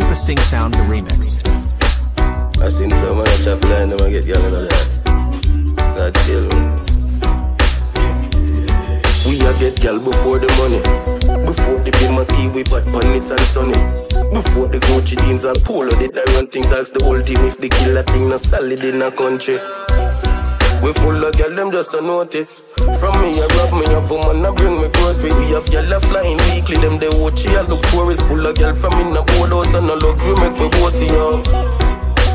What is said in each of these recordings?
Supa Sting Sound the remix. I seen of the chop line, them I get young and that. God kill. We a get gal before the money. Before the tea, we bought Panis and Sunny. Before the Gucci jeans and polo, they done run things. Ask the whole team if the killer thing not solid in a country. We full of girl, them just a notice. From me, I grab me a woman, I bring me grocery. We have yellow flying weekly, them they watch I look it's full of girl from in the boardhouse and a luxury make me bossy up.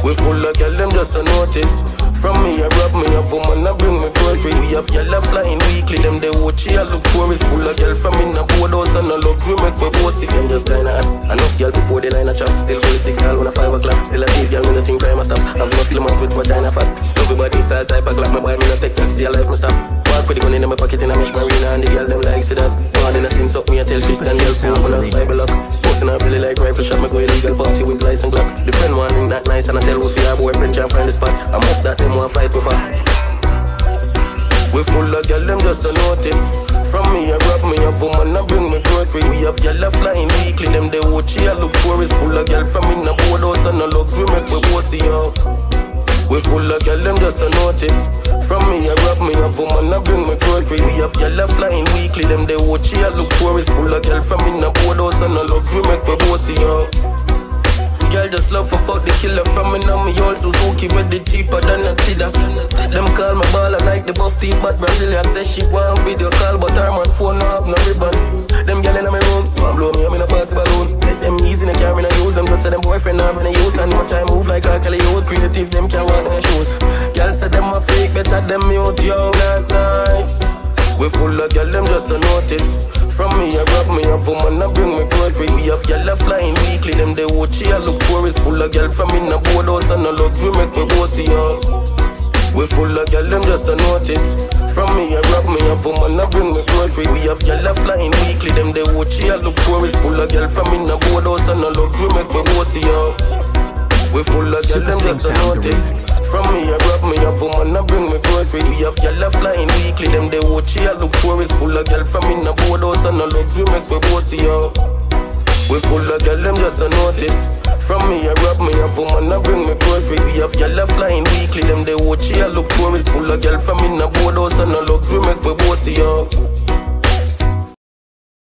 We full of girl, them just a notice. From me, I grab me a woman, I bring me grocery. We have yellow flying weekly, them they watch I look poor, it's full of girl from in the boardhouse and a luxury make me bossy. Them just kinda hot. Enough girl before the line of chop. Still 46 girl when I 5 o'clock. Still a deep girl, me nothing crime a stop. Have no slim off with my vagina fat. Everybody style type of glock, my boy, me no take that. Still life, me stop. Walk with the gun in my pocket in a mesh marina and the girl them like see that. God in a skin suck me a tell Christian girl school full of Bible up. Posting up really like rifle shot, me go illegal party with license glock. The friend one that nice and I tell boyfriend can't find the spot. I must that them want fight her. We full of girl, them just a notice. From me, I grab me a woman, I bring me grocery. We have yellow flying weekly, them they watch I look poor, it's full of girl from in the boardhouse and a luxury make me bossy up. We full of girl, them just a notice. From me, I grab me a woman, I bring me grocery. We have yellow flying weekly, them they watch I look poor, it's full of girl from in the boardhouse and a luxury make me bossy up. Killer from me now me old Suzuki with the cheaper than a Tiida. Them call me baller like the buff teeth, but Brazilian say she want video call, but her man phone no have no ribbon. Them girl in my room, want blow me, I'm in a party balloon. Let them easy, they carry no use them, cause them boyfriend have any use, and much I move like a Kelly youth, creative, them can't walk in shoes. Girl say them a fake, better them mute, oh, yo, not nice. We full of girl, them just a notice. From me, I grab me a woman, I bring me grocery. We have yellow flying weekly, them they watch I look poor, it's full of girl from in the boardhouse and a luxury make me bossy up. We full of girl, them just a notice. From me, I grab me a woman, I bring me grocery. We have yellow flying weekly, them they watch I look it's full of girl from in the boardhouse and a luxury make me bossy up. We full of girl, them just a notice. From me, I grab me a woman, I bring me grocery. We have yellow flying weekly, them they watch I look poor, it's full of girl from in the boardhouse and a luxury make me bossy up. We full of girl, them just a notice. From me, I grab me a woman, I bring me grocery. We have yellow flying weekly, them they watch I look poor, it's full of girl from in the boardhouse and a luxury make me bossy up.